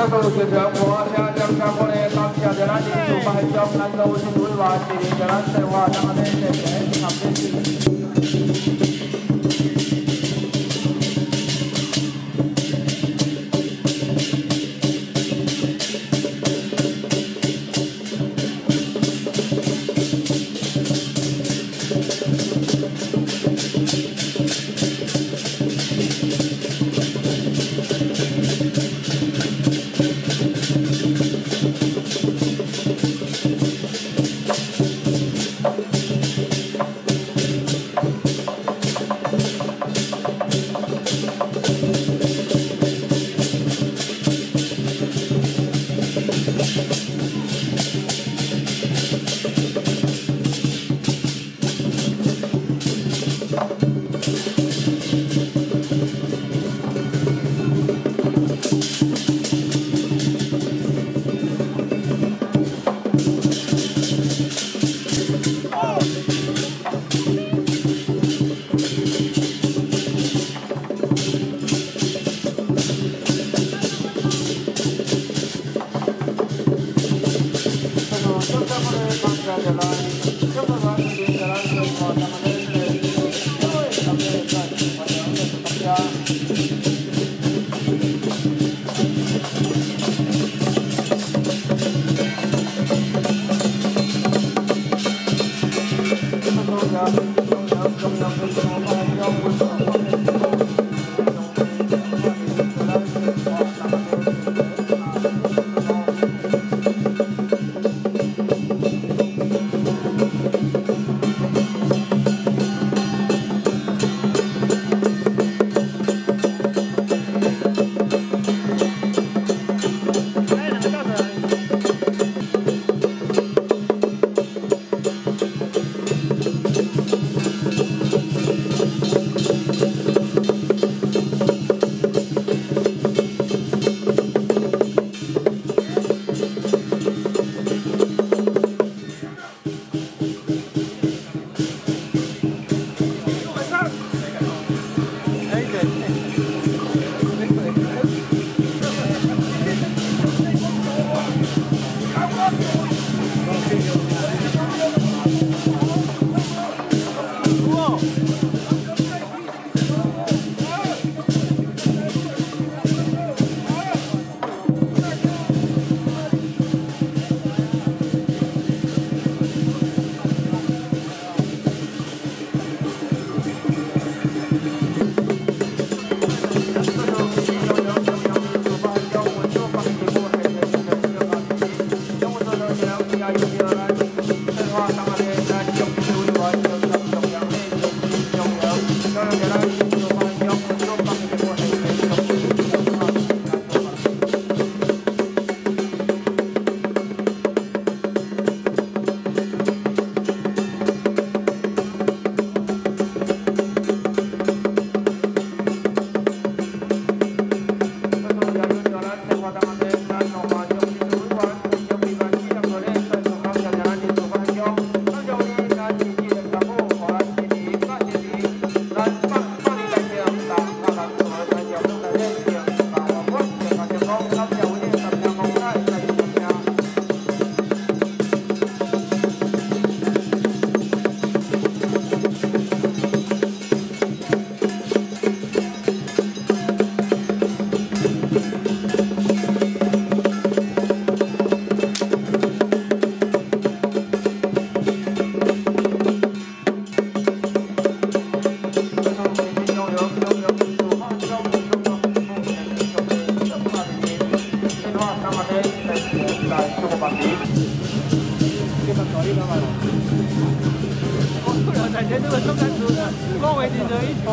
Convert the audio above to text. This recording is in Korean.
Thank you. c o Vamos a 我这两天都是都在吃的，我为你这一坨。